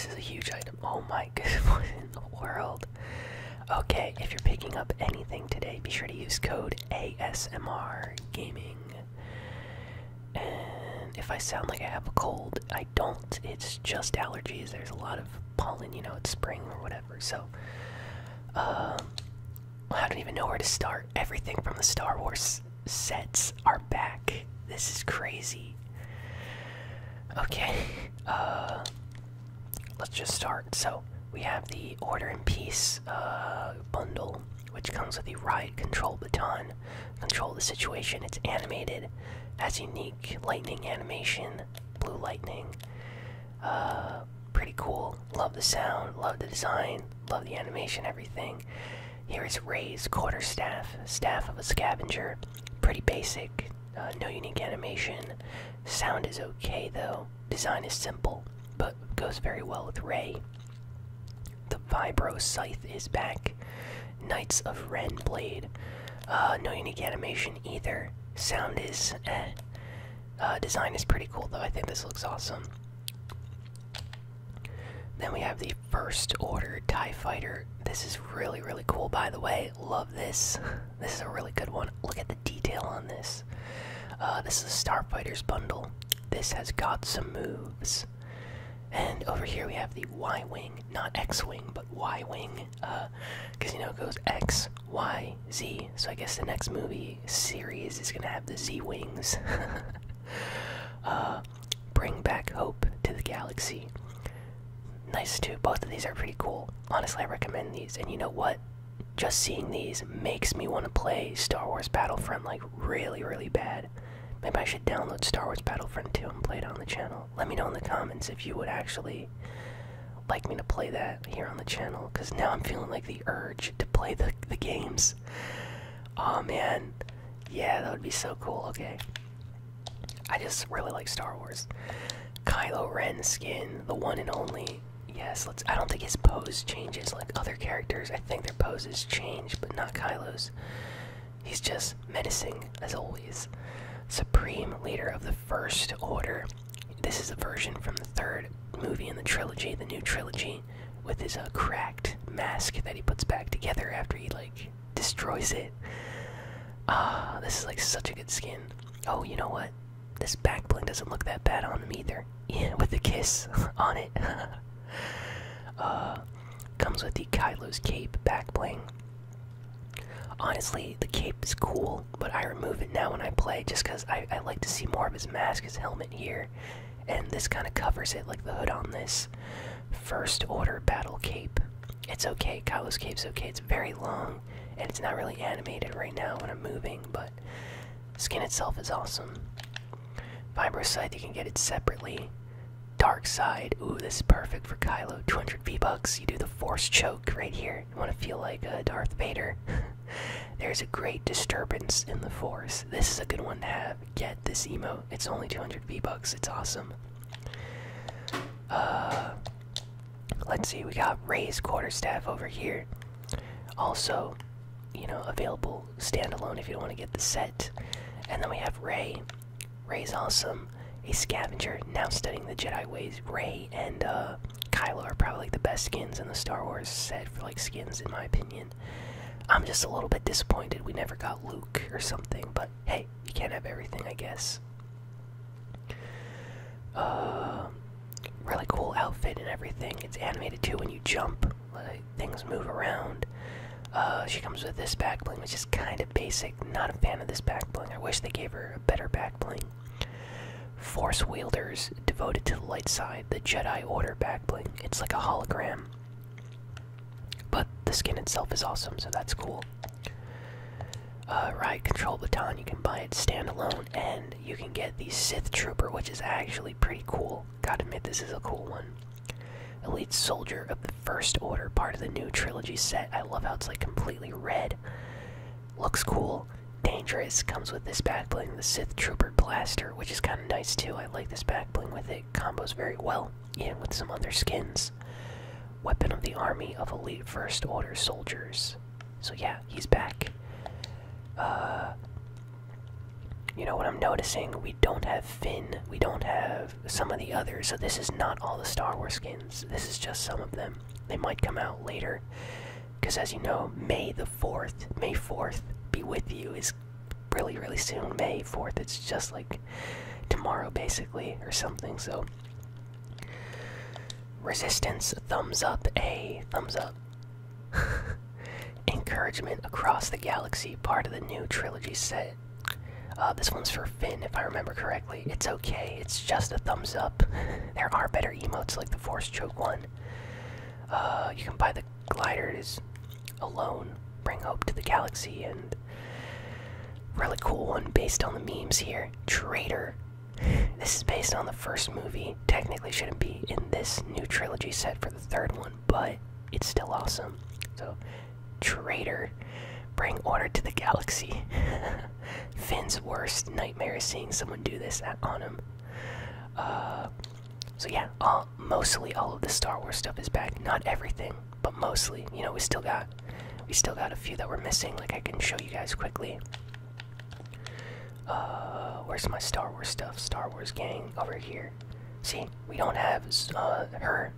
this is a huge item. Oh my goodness, what in the world? Okay, if you're picking up anything today, be sure to use code ASMR Gaming. And if I sound like I have a cold, I don't. It's just allergies. There's a lot of pollen, you know, it's spring or whatever. So, um, I don't even know where to start. Everything from the Star Wars sets are back. This is crazy. Okay, uh, let's just start. So, we have the Order and Peace uh, bundle, which comes with the Riot Control Baton. Control the situation. It's animated, has unique lightning animation, blue lightning. Uh, pretty cool. Love the sound, love the design, love the animation, everything. Here is Rey's staff Staff of a scavenger. Pretty basic, uh, no unique animation. Sound is okay though. Design is simple, but goes very well with Rey. The Vibro Scythe is back. Knights of Ren Blade. Uh, no unique animation either. Sound is eh. Uh, design is pretty cool though. I think this looks awesome. Then we have the First Order TIE Fighter. This is really, really cool, by the way. Love this. This is a really good one. Look at the detail on this. Uh, this is a Starfighters bundle. This has got some moves. And over here we have the Y Wing, not X Wing, but Y Wing. Because, uh, you know, it goes X, Y, Z. So I guess the next movie series is going to have the Z Wings. uh, bring back hope to the galaxy. Nice too. Both of these are pretty cool. Honestly, I recommend these. And you know what? Just seeing these makes me want to play Star Wars Battlefront like really, really bad. Maybe I should download Star Wars Battlefront 2 and play it on the channel. Let me know in the comments if you would actually like me to play that here on the channel. Because now I'm feeling like the urge to play the, the games. Oh man. Yeah, that would be so cool. Okay. I just really like Star Wars. Kylo Ren skin, the one and only. Yes, let's. I don't think his pose changes like other characters. I think their poses change, but not Kylo's. He's just menacing as always. Supreme leader of the First Order. This is a version from the third movie in the trilogy, the new trilogy, with his uh, cracked mask that he puts back together after he like destroys it. Ah, this is like such a good skin. Oh, you know what? This back bling doesn't look that bad on him either. Yeah, with the kiss on it. uh, comes with the Kylo's cape back bling. Honestly, the cape is cool, but I remove it now when I play just because I, I like to see more of his mask, his helmet here. And this kind of covers it, like the hood on this. First Order Battle Cape. It's okay, Kylo's cape's okay. It's very long, and it's not really animated right now when I'm moving, but skin itself is awesome. Vibro Scythe, you can get it separately. Dark Side, ooh, this is perfect for Kylo. 200 V-Bucks, you do the Force Choke right here. You want to feel like uh, Darth Vader. There's a great disturbance in the Force. This is a good one to have. Get this emote. It's only 200 V-Bucks. It's awesome. Uh, let's see, we got Rey's Quarterstaff over here. Also, you know, available standalone if you don't want to get the set. And then we have Rey. Rey's awesome. A scavenger now studying the Jedi ways. Rey and uh, Kylo are probably the best skins in the Star Wars set for like skins, in my opinion. I'm just a little bit disappointed we never got Luke or something, but hey, you can't have everything, I guess. Uh, really cool outfit and everything. It's animated too when you jump, like things move around. Uh, she comes with this back bling, which is kind of basic. Not a fan of this back bling. I wish they gave her a better back bling. Force wielders devoted to the light side, the Jedi Order back bling. It's like a hologram. The skin itself is awesome, so that's cool. Uh, control baton, you can buy it standalone, and you can get the Sith Trooper, which is actually pretty cool. Gotta admit, this is a cool one. Elite Soldier of the First Order, part of the new trilogy set. I love how it's like completely red. Looks cool. Dangerous comes with this back bling, the Sith Trooper Blaster, which is kind of nice too. I like this back bling with it. Combos very well, even with some other skins. Weapon of the Army of Elite First Order Soldiers. So yeah, he's back. Uh, you know what I'm noticing? We don't have Finn. We don't have some of the others. So this is not all the Star Wars skins. This is just some of them. They might come out later. Because as you know, May the 4th, May 4th, be with you is really, really soon. May 4th, it's just like tomorrow basically, or something. So, resistance, thumbs up, A, thumbs up. Encouragement across the galaxy, part of the new trilogy set. Uh, this one's for Finn, if I remember correctly. It's okay, it's just a thumbs up. there are better emotes like the Force Choke one. Uh, you can buy the gliders alone, bring hope to the galaxy, and really cool one based on the memes here. Traitor. This is based on the first movie. Technically shouldn't be this new trilogy set for the third one, but it's still awesome. So, Traitor. Bring order to the galaxy. Finn's worst nightmare is seeing someone do this on him. Uh, so yeah, mostly all of the Star Wars stuff is back. Not everything, but mostly. You know, we still got we still got a few that we're missing. Like I can show you guys quickly. Uh, where's my Star Wars stuff? Star Wars gang over here. See, we don't have uh, her.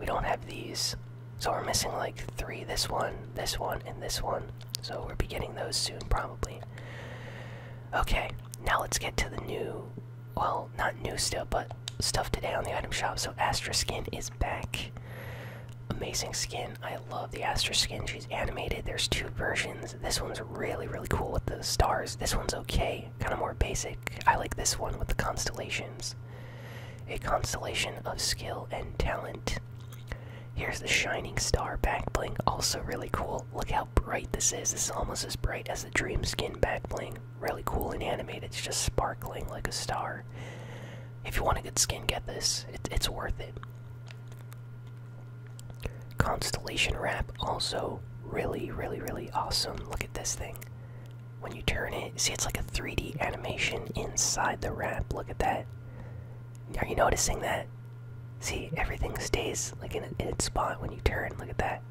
We don't have these. So we're missing like three. This one, this one, and this one. So we'll be getting those soon, probably. Okay, now let's get to the new, well, not new stuff, but stuff today on the item shop. So Astra Skin is back. Amazing skin. I love the Astra skin. She's animated. There's two versions. This one's really, really cool with the stars. This one's okay, kind of more basic. I like this one with the constellations. A constellation of skill and talent. Here's the Shining Star back bling, also really cool. Look how bright this is. This is almost as bright as the Dream Skin back bling. Really cool and animated. It's just sparkling like a star. If you want a good skin, get this. it's worth it. Constellation wrap, also really, really, really awesome. Look at this thing. When you turn it, see it's like a 3D animation inside the wrap. Look at that. Are you noticing that? See, everything stays like in, in its spot when you turn. Look at that.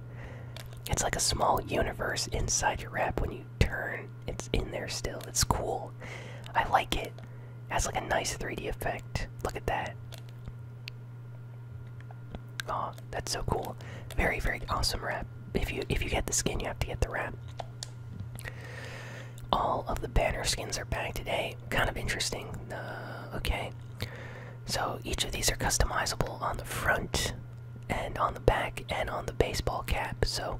It's like a small universe inside your wrap. When you turn, it's in there still. It's cool. I like it. It has like a nice 3D effect. Look at that. Oh, that's so cool. Very, very awesome wrap. If you if you get the skin, you have to get the wrap. All of the banner skins are back today. Kind of interesting. Uh, okay. So each of these are customizable on the front and on the back and on the baseball cap. So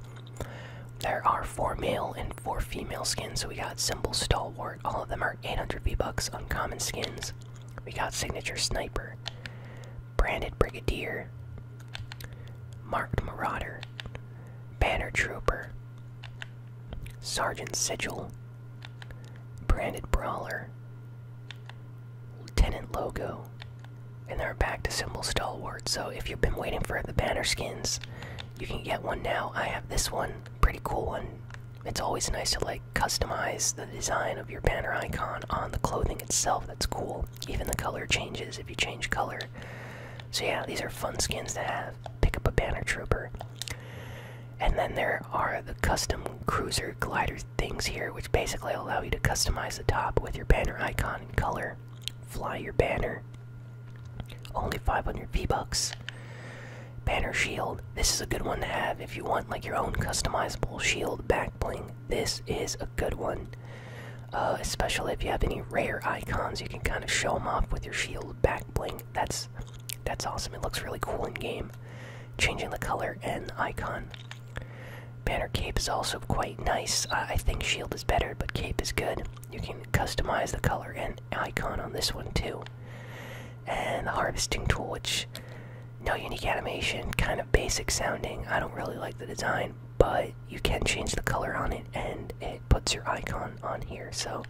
there are four male and four female skins. So we got Symbol Stalwart. All of them are 800 V-Bucks uncommon skins. We got Signature Sniper, Branded Brigadier, Marked Marauder, Banner Trooper, Sergeant Sigil, Branded Brawler, Lieutenant Logo, and they're back to Symbol Stalwart. So if you've been waiting for the banner skins, you can get one now. I have this one, pretty cool one. It's always nice to like customize the design of your banner icon on the clothing itself. That's cool. Even the color changes if you change color. So yeah, these are fun skins to have. Pick up a banner trooper. And then there are the custom cruiser glider things here, which basically allow you to customize the top with your banner icon and color. Fly your banner only 500 V-Bucks. Banner Shield. This is a good one to have if you want like your own customizable shield back bling. This is a good one. Uh, especially if you have any rare icons, you can kind of show them off with your shield back bling. That's that's awesome. It looks really cool in game. Changing the color and icon. Banner Cape is also quite nice. I think Shield is better, but Cape is good. You can customize the color and icon on this one too and the harvesting tool, which no unique animation, kind of basic sounding. I don't really like the design, but you can change the color on it and it puts your icon on here. So,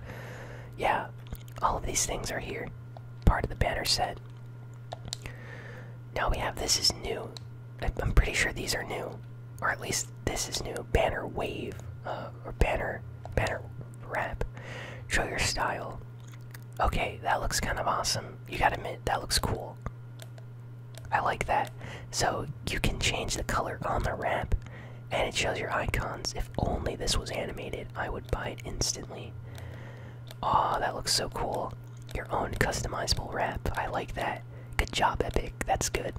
yeah, all of these things are here, part of the banner set. Now we have this is new. I'm pretty sure these are new, or at least this is new. Banner wave, uh, or banner banner wrap. Show your style. Okay, that looks kind of awesome. You gotta admit, that looks cool. I like that. So you can change the color on the wrap, and it shows your icons. If only this was animated, I would buy it instantly. Aw, oh, that looks so cool. Your own customizable wrap. I like that. Good job, Epic. That's good.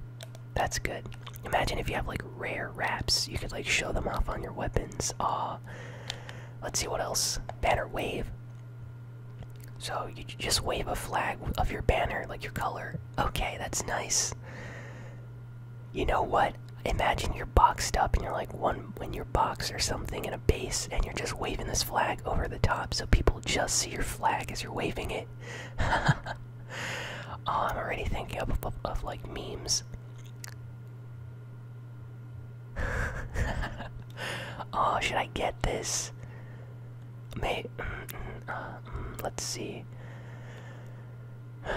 That's good. Imagine if you have like rare wraps, you could like show them off on your weapons. Aw. Let's see what else. Banner wave. So you just wave a flag of your banner, like your color. Okay, that's nice. You know what? Imagine you're boxed up and you're like one when you're boxed or something in a base and you're just waving this flag over the top so people just see your flag as you're waving it. oh, I'm already thinking of, of, of like memes. oh, should I get this? May mm, mm, uh, mm, let's see.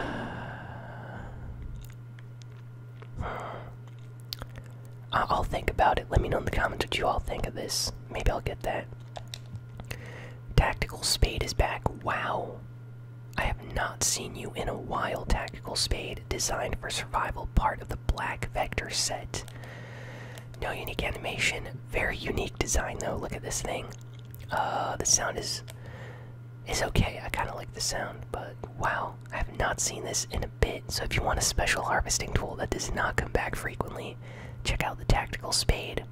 I'll think about it. Let me know in the comments what you all think of this. Maybe I'll get that. Tactical Spade is back. Wow. I have not seen you in a while, Tactical Spade. Designed for survival, part of the Black Vector set. No unique animation. Very unique design, though. Look at this thing. Uh, the sound is is okay. I kind of like the sound, but wow, I have not seen this in a bit. So if you want a special harvesting tool that does not come back frequently, check out the tactical spade.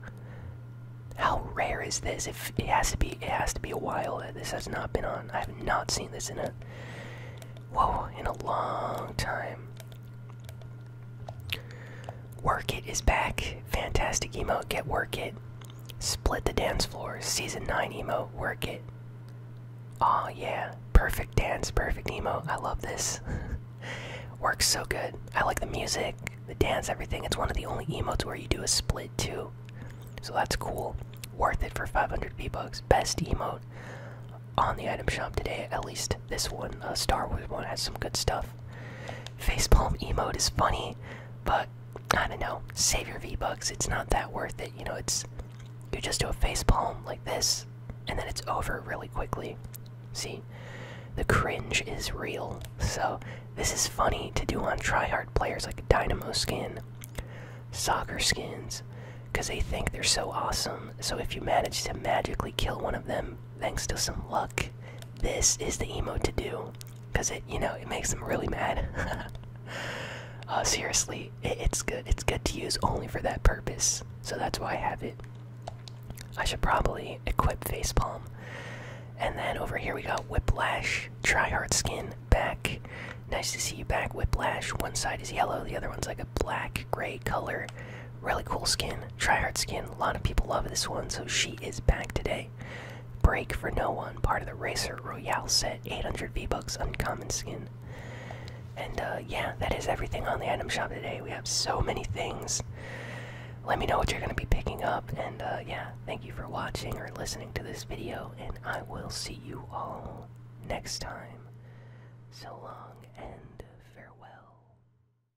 How rare is this? If it has to be, it has to be a while that this has not been on. I have not seen this in a whoa in a long time. Work It is back. Fantastic emote. Get Work It. Split the dance floor. Season 9 emote. Work It. Oh yeah. Perfect dance. Perfect emote. I love this. Works so good. I like the music, the dance, everything. It's one of the only emotes where you do a split too. So that's cool. Worth it for 500 V-Bucks. Best emote on the item shop today. At least this one, uh, Star Wars one, has some good stuff. Facepalm emote is funny, but I don't know. Save your V bucks. It's not that worth it. You know, it's you just do a face palm like this, and then it's over really quickly. See, the cringe is real. So this is funny to do on tryhard players like Dynamo Skin, Soccer Skins, because they think they're so awesome. So if you manage to magically kill one of them thanks to some luck, this is the emote to do. Because it, you know, it makes them really mad. Uh, seriously, it's good. It's good to use only for that purpose. So that's why I have it. I should probably equip Facepalm. And then over here we got Whiplash, Tryhard Skin, back. Nice to see you back, Whiplash. One side is yellow, the other one's like a black, gray color. Really cool skin. Tryhard Skin, a lot of people love this one, so she is back today. Brake for No One, part of the Racer Royale set, 800 V-Bucks, uncommon skin. And uh, yeah, that is everything on the item shop today. We have so many things. Let me know what you're going to be picking up. And uh, yeah, thank you for watching or listening to this video. And I will see you all next time. So long and